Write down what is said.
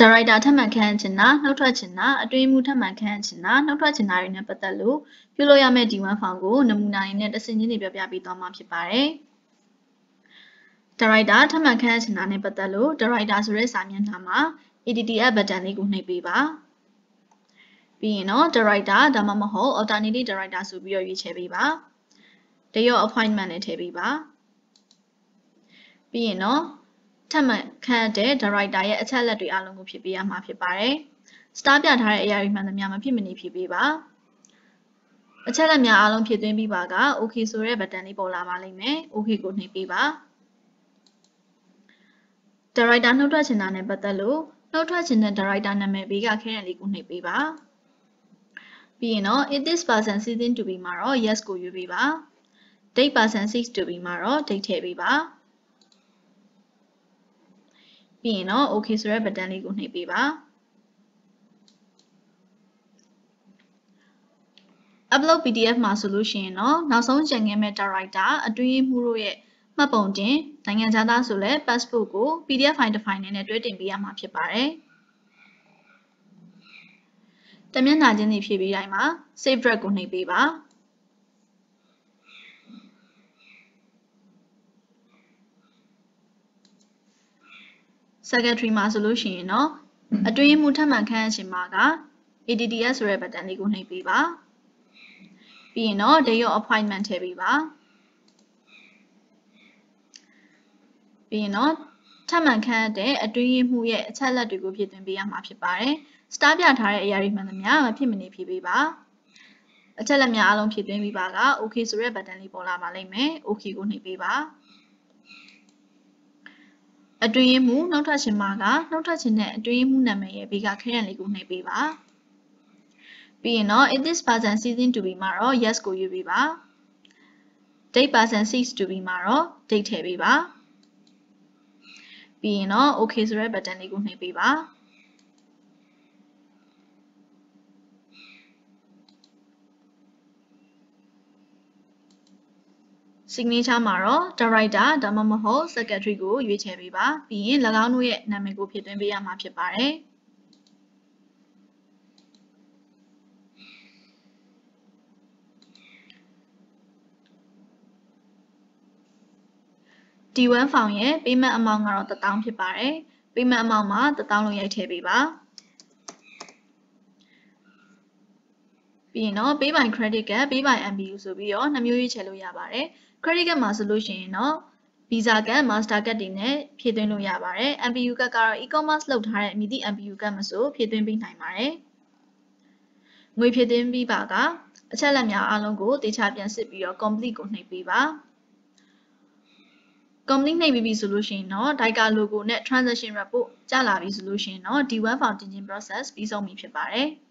ဒါရိုက်တာထပ်မံခန့်အပ်ခြင်းနာနှုတ်ထွက်ခြင်းနာအတွင်းမှုထပ်မံခန့်အပ်ခြင်းနာနှုတ်ထွက်ခြင်းနာတွေနဲ့ပတ်သက်လို့ပြုလုပ်ရမယ့် D1 ဖောင်ကိုနမူနာရင်းနဲ့တစ်စင်ချင်းတွေပြောပြပေးသွားမှာဖြစ်ပါတယ်။ဒါရိုက်တာထပ်မံခန့်အပ်ခြင်းနာနဲ့ပတ်သက်လို့ဒါရိုက်တာဆိုတဲ့စာမျက်နှာမှာ ADTF button လေးကိုနှိပ်ပေးပါ။ပြီးရင်တော့ဒါရိုက်တာဒါမှမဟုတ် alternative director ဆိုပြီးတော့ရွေးချယ်ပေးပါ။ Date of appointment နဲ့ထည့်ပေးပါ။ပြီးရင်တော့ ထပ်မံခန့်အပ်တဲ့ဒါရိုက်တာရဲ့အချက်အလက်တွေအလုံးကိုဖြည့်ပေးရမှာဖြစ်ပါတယ်။ star ပြထားတဲ့အရာတွေမှန်သမျှမဖြစ်မနေဖြည့်ပေးပါ။အချက်အလက်များအလုံးဖြည့်သွင်းပြီးပါက OK ဆိုတဲ့ button လေးပေါ်လာပါလိမ့်မယ်။ OK ကိုနှိပ်ပေးပါ။ဒါရိုက်တာနှုတ်ထွက်ချင်တာနဲ့ပတ်သက်လို့နှုတ်ထွက်ချင်တဲ့ဒါရိုက်တာနာမည်ဘေးကခဲရန်လေးကိုနှိပ်ပေးပါ။ပြီးရင်တော့ if this person season to be မှာတော့ yes ကိုရွေးပေးပါ။ date person seeks to be မှာတော့ date ထည့်ပေးပါ။ ပြီးရင်တော့ okay ဆိုတဲ့ button လေးကိုနှိပ်ပေးပါ upload pdf မှာဆိုလို့ရှိရင်တော့နောက်ဆုံးကြံခဲ့မဲ့ director အတွင်းမှုတို့ရဲ့မှတ်ပုံတင်နိုင်ငံခြားသားဆိုလဲ passport ကို pdf file တစ်ဖိုင်နဲ့တွဲတင်ပေးရမှာဖြစ်ပါတယ်တမျက်နှာချင်းစီဖြည့်ပေးတိုင်းမှာ save draft ကိုနှိပ်ပေးပါ secretary မှာဆိုလို့ရှိရင်တော့အတွင်းမှုထပ်မံခန့်အပ်ခြင်းမှာက ADDS ဆိုတဲ့ button လေးကိုနှိပ်ပေးပါပြီးရင်တော့ date of appointment ထည့်ပေးပါပြီးရင်တော့ထပ်မံခန့်အပ်တဲ့အတွင်းမှုရဲ့အချက်အလက်တွေကိုဖြည့်သွင်းပေးရမှာဖြစ်ပါတယ် star ပြထားတဲ့အရာတွေမှန်သမျှမဖြစ်မနေဖြည့်ပေးပါအချက်လက်များအလုံးဖြည့်သွင်းပြီးပါက okay ဆိုတဲ့ button လေးပေါ်လာပါလိမ့်မယ် okay ကိုနှိပ်ပေးပါ အတွင်းမှုနှုတ်ထွက်ခြင်းမှာကနှုတ်ထွက်ခြင်းနဲ့အတွင်းမှုနာမည်ရဲ့ဘေးကခရန့်လေးကိုနှိပ်ပေးပါပြီးရင်တော့ if this person season to be မှာတော့ yes ကိုရွေးပေးပါ date person seeks to be မှာတော့ date ထည့်ပေးပါပြီးရင်တော့ okay ဆိုတဲ့ button လေးကိုနှိပ်ပေးပါ signature မှာတော့ director ဒါမှမဟုတ် secretary ကိုရွေးချယ်ပေးပါပြီးရင်၎င်းတို့ရဲ့နာမည်ကိုဖြည့်သွင်းပေးရမှာဖြစ်ပါတယ်ဒီ1ဖောင်ရဲ့ payment amount ကတော့1000ဖြစ်ပါတယ် payment amount မှာ1000လုံးရိုက်ထည့်ပေးပါ ပြီးရင်တော့ pay by credit card pay by MBU ဆိုပြီးတော့နှစ်မျိုးရွေးချယ်လို့ရပါတယ် credit card မှာဆိုလို့ရှိရင်တော့ Visa card Master card တွေနဲ့ဖြည့်သွင်းလို့ရပါတယ် MBU card ကတော့ e-commerce လုပ်ထားတဲ့မြည်သည့် MBU card မဆိုဖြည့်သွင်းပေးနိုင်ပါတယ်ငွေဖြည့်သွင်းပြီးပါကအချက်လက်များအားလုံးကိုတေချာပြန်စစ်ပြီးတော့ complete ကိုနှိပ်ပေးပါ complete နှိပ်ပြီးပြီဆိုလို့ရှိရင်တော့ Dica logo နဲ့ transaction report ကျလာပြီဆိုလို့ရှိရင်တော့ D1 found တင်ခြင်း process ပြီးဆုံးပြီဖြစ်ပါတယ်။